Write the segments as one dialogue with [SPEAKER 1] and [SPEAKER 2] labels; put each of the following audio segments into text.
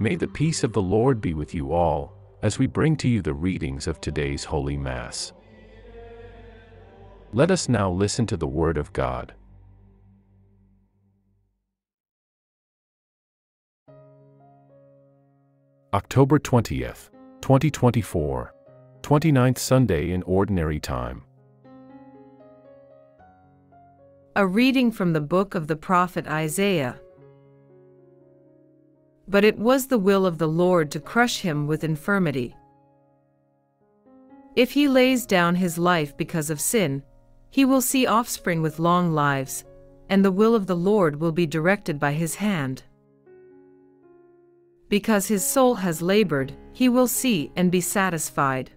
[SPEAKER 1] May the peace of the Lord be with you all, as we bring to you the readings of today's Holy Mass. Let us now listen to the Word of God. October 20th, 2024, 29th Sunday in Ordinary Time.
[SPEAKER 2] A reading from the book of the prophet Isaiah. But it was the will of the Lord to crush him with infirmity. If he lays down his life because of sin, he will see offspring with long lives, and the will of the Lord will be directed by his hand. Because his soul has labored, he will see and be satisfied.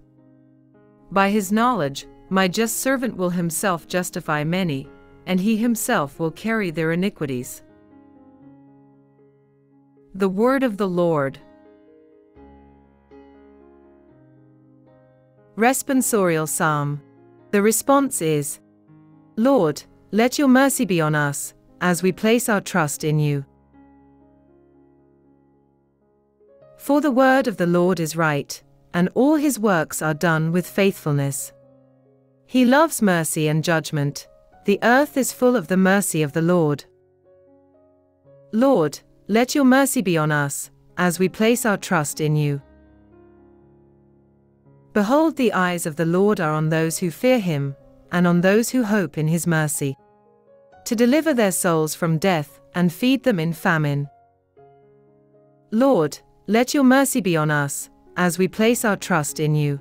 [SPEAKER 2] By his knowledge, my just servant will himself justify many, and he himself will carry their iniquities. The Word of the Lord. Responsorial Psalm. The response is Lord, let your mercy be on us, as we place our trust in you. For the word of the Lord is right, and all his works are done with faithfulness. He loves mercy and judgment, the earth is full of the mercy of the Lord. Lord, let your mercy be on us, as we place our trust in you. Behold, the eyes of the Lord are on those who fear him, and on those who hope in his mercy. To deliver their souls from death, and feed them in famine. Lord, let your mercy be on us, as we place our trust in you.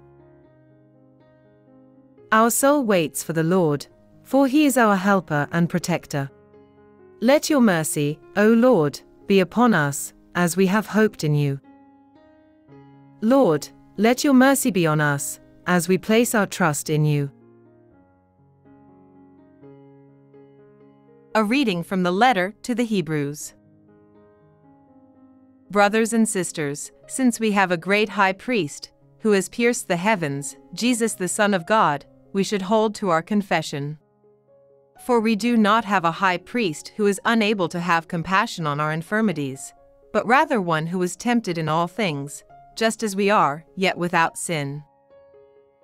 [SPEAKER 2] Our soul waits for the Lord, for he is our helper and protector. Let your mercy, O Lord, be upon us, as we have hoped in you. Lord, let your mercy be on us, as we place our trust in you. A reading from the letter to the Hebrews. Brothers and sisters, since we have a great high priest, who has pierced the heavens, Jesus the Son of God, we should hold to our confession. For we do not have a high priest who is unable to have compassion on our infirmities, but rather one who is tempted in all things, just as we are, yet without sin.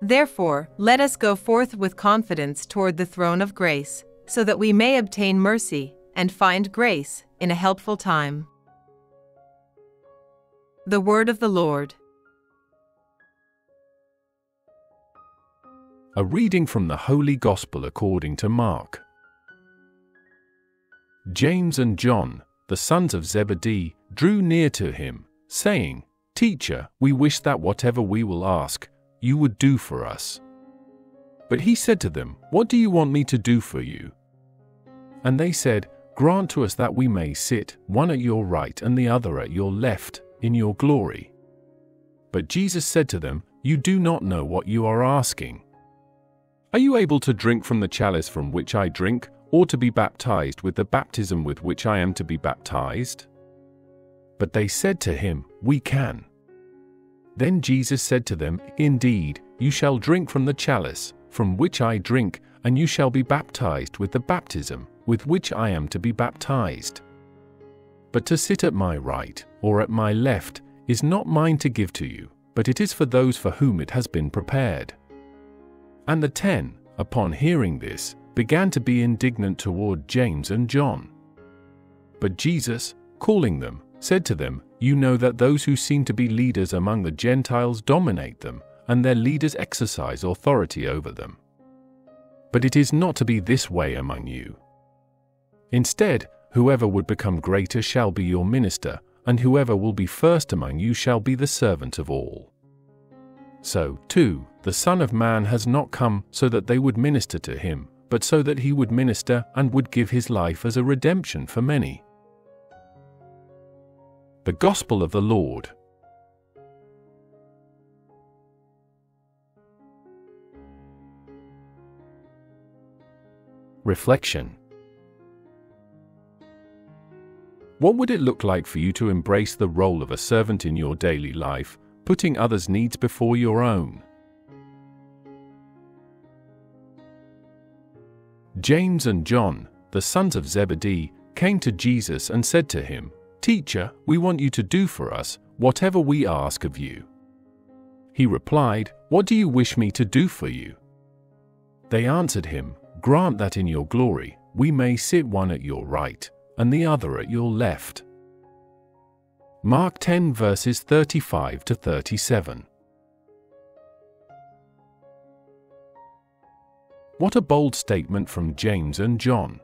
[SPEAKER 2] Therefore, let us go forth with confidence toward the throne of grace, so that we may obtain mercy and find grace in a helpful time. The Word of the Lord.
[SPEAKER 1] A reading from the Holy Gospel according to Mark. James and John, the sons of Zebedee, drew near to him, saying, Teacher, we wish that whatever we will ask, you would do for us. But he said to them, What do you want me to do for you? And they said, Grant to us that we may sit, one at your right and the other at your left in your glory. But Jesus said to them, You do not know what you are asking. Are you able to drink from the chalice from which I drink, or to be baptized with the baptism with which I am to be baptized? But they said to him, We can. Then Jesus said to them, Indeed, you shall drink from the chalice, from which I drink, and you shall be baptized with the baptism with which I am to be baptized. But to sit at my right, or at my left, is not mine to give to you, but it is for those for whom it has been prepared. And the ten, upon hearing this, began to be indignant toward James and John. But Jesus, calling them, said to them, You know that those who seem to be leaders among the Gentiles dominate them, and their leaders exercise authority over them. But it is not to be this way among you. Instead, Whoever would become greater shall be your minister, and whoever will be first among you shall be the servant of all. So, too, the Son of Man has not come so that they would minister to him, but so that he would minister and would give his life as a redemption for many. The Gospel of the Lord. Reflection What would it look like for you to embrace the role of a servant in your daily life, putting others' needs before your own? James and John, the sons of Zebedee, came to Jesus and said to him, Teacher, we want you to do for us whatever we ask of you. He replied, What do you wish me to do for you? They answered him, Grant that in your glory we may sit one at your right and the other at your left. Mark 10 verses 35 to 37. What a bold statement from James and John.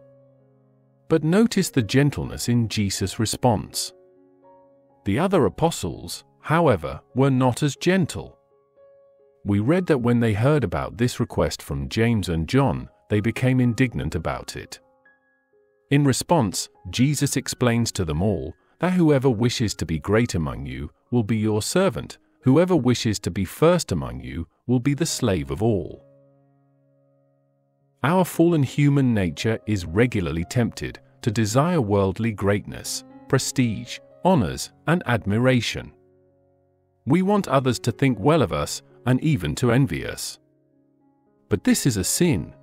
[SPEAKER 1] But notice the gentleness in Jesus' response. The other apostles, however, were not as gentle. We read that when they heard about this request from James and John, they became indignant about it. In response, Jesus explains to them all that whoever wishes to be great among you will be your servant, whoever wishes to be first among you will be the slave of all. Our fallen human nature is regularly tempted to desire worldly greatness, prestige, honors, and admiration. We want others to think well of us and even to envy us. But this is a sin.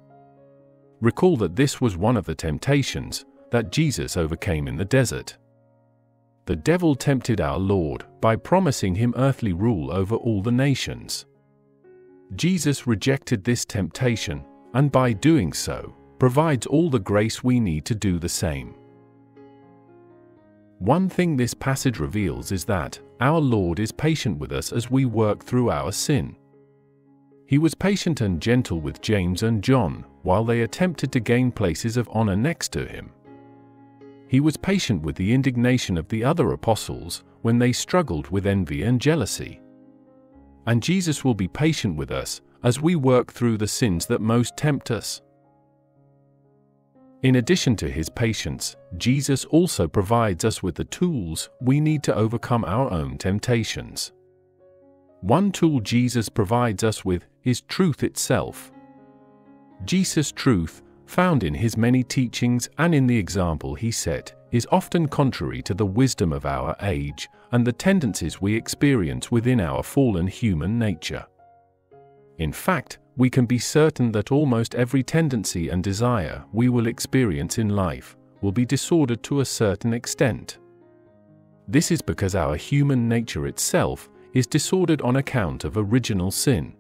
[SPEAKER 1] Recall that this was one of the temptations that Jesus overcame in the desert. The devil tempted our Lord by promising him earthly rule over all the nations. Jesus rejected this temptation and by doing so, provides all the grace we need to do the same. One thing this passage reveals is that our Lord is patient with us as we work through our sin. He was patient and gentle with James and John while they attempted to gain places of honor next to him. He was patient with the indignation of the other apostles when they struggled with envy and jealousy. And Jesus will be patient with us as we work through the sins that most tempt us. In addition to his patience, Jesus also provides us with the tools we need to overcome our own temptations. One tool Jesus provides us with is truth itself. Jesus' truth, found in his many teachings and in the example he set, is often contrary to the wisdom of our age and the tendencies we experience within our fallen human nature. In fact, we can be certain that almost every tendency and desire we will experience in life will be disordered to a certain extent. This is because our human nature itself is disordered on account of original sin.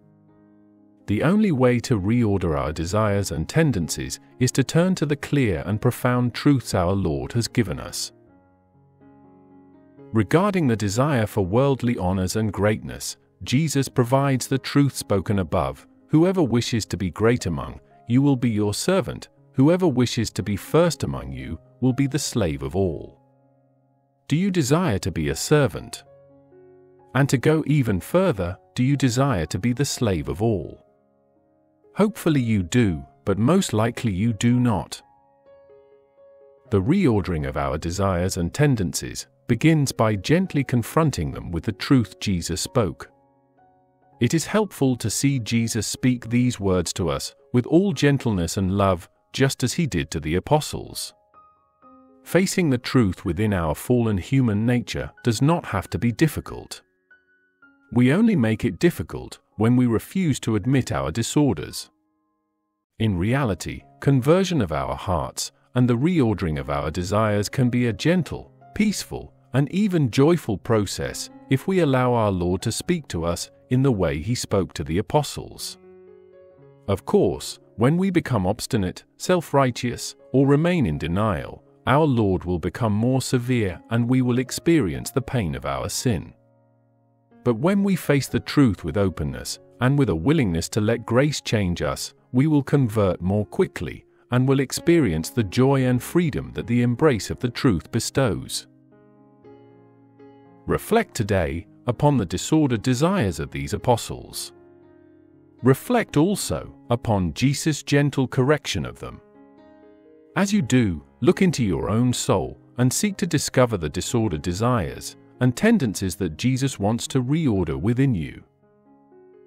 [SPEAKER 1] The only way to reorder our desires and tendencies is to turn to the clear and profound truths our Lord has given us. Regarding the desire for worldly honors and greatness, Jesus provides the truth spoken above Whoever wishes to be great among you will be your servant, whoever wishes to be first among you will be the slave of all. Do you desire to be a servant? And to go even further, do you desire to be the slave of all? Hopefully you do, but most likely you do not. The reordering of our desires and tendencies begins by gently confronting them with the truth Jesus spoke. It is helpful to see Jesus speak these words to us with all gentleness and love, just as he did to the apostles. Facing the truth within our fallen human nature does not have to be difficult. We only make it difficult when we refuse to admit our disorders. In reality, conversion of our hearts and the reordering of our desires can be a gentle, peaceful, and even joyful process if we allow our Lord to speak to us in the way he spoke to the apostles. Of course, when we become obstinate, self righteous, or remain in denial, our Lord will become more severe and we will experience the pain of our sin. But when we face the truth with openness and with a willingness to let grace change us, we will convert more quickly and will experience the joy and freedom that the embrace of the truth bestows. Reflect today upon the disordered desires of these apostles. Reflect also upon Jesus' gentle correction of them. As you do, look into your own soul and seek to discover the disordered desires and tendencies that Jesus wants to reorder within you.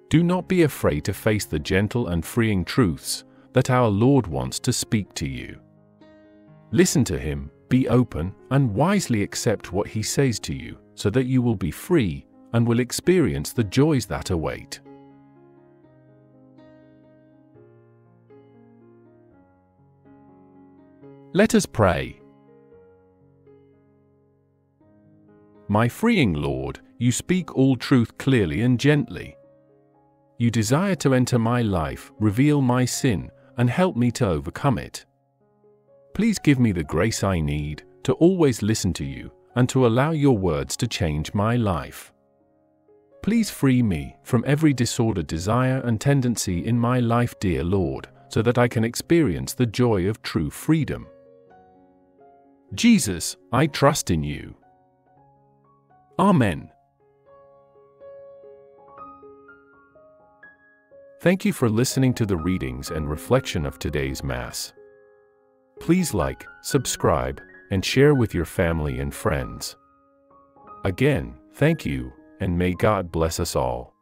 [SPEAKER 1] Do not be afraid to face the gentle and freeing truths that our Lord wants to speak to you. Listen to Him, be open, and wisely accept what He says to you so that you will be free and will experience the joys that await. Let us pray. My freeing Lord, you speak all truth clearly and gently. You desire to enter my life, reveal my sin, and help me to overcome it. Please give me the grace I need to always listen to you and to allow your words to change my life. Please free me from every disordered desire and tendency in my life, dear Lord, so that I can experience the joy of true freedom. Jesus, I trust in you. Amen. Thank you for listening to the readings and reflection of today's Mass. Please like, subscribe, and share with your family and friends. Again, thank you, and may God bless us all.